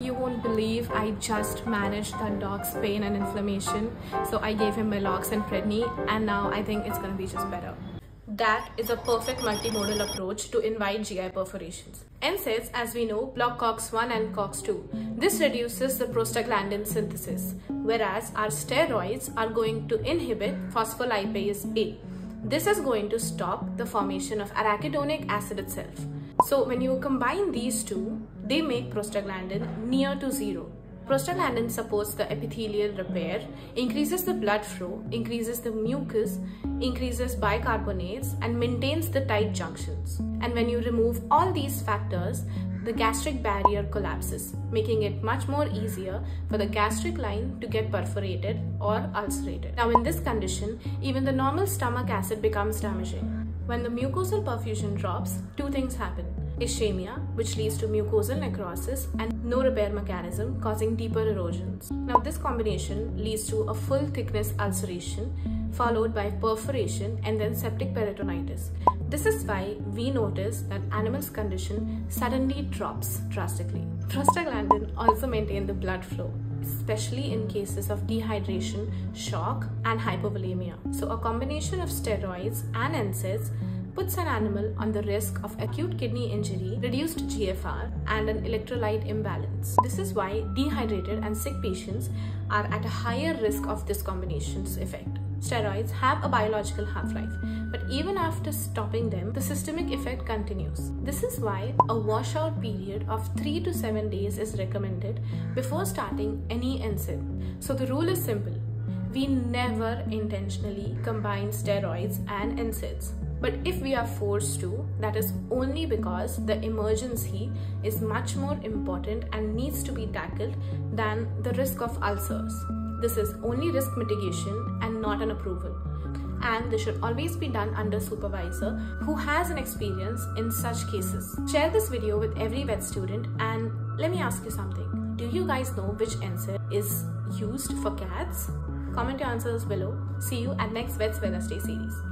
You won't believe I just managed that dog's pain and inflammation. So I gave him Melox and Predni and now I think it's gonna be just better. That is a perfect multimodal approach to invite GI perforations. NSAIDs, as we know, block COX-1 and COX-2. This reduces the prostaglandin synthesis, whereas our steroids are going to inhibit phospholipase A. This is going to stop the formation of arachidonic acid itself. So when you combine these two, they make prostaglandin near to zero. Prostaglandin supports the epithelial repair, increases the blood flow, increases the mucus, increases bicarbonates and maintains the tight junctions. And when you remove all these factors, the gastric barrier collapses, making it much more easier for the gastric line to get perforated or ulcerated. Now in this condition, even the normal stomach acid becomes damaging. When the mucosal perfusion drops, two things happen. Ischemia, which leads to mucosal necrosis and no repair mechanism causing deeper erosions. Now this combination leads to a full thickness ulceration followed by perforation and then septic peritonitis. This is why we notice that animal's condition suddenly drops drastically. Prostaglandin also maintain the blood flow especially in cases of dehydration, shock, and hypovolemia. So a combination of steroids and NSAIDs puts an animal on the risk of acute kidney injury, reduced GFR, and an electrolyte imbalance. This is why dehydrated and sick patients are at a higher risk of this combination's effect. Steroids have a biological half-life, but even after stopping them, the systemic effect continues. This is why a washout period of 3 to 7 days is recommended before starting any NSAID. So the rule is simple. We never intentionally combine steroids and NSAIDs. But if we are forced to, that is only because the emergency is much more important and needs to be tackled than the risk of ulcers. This is only risk mitigation and not an approval. And this should always be done under supervisor who has an experience in such cases. Share this video with every vet student and let me ask you something. Do you guys know which NSAID is used for cats? Comment your answers below. See you at next Vets Wednesday series.